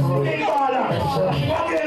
Vamos embora!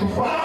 Vai, vai!